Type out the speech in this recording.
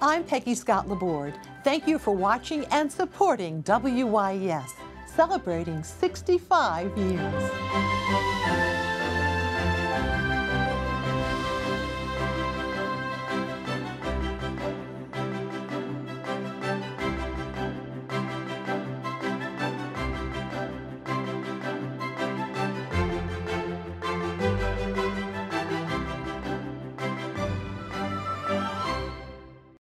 I'm Peggy Scott Laborde. Thank you for watching and supporting WYES, celebrating 65 years.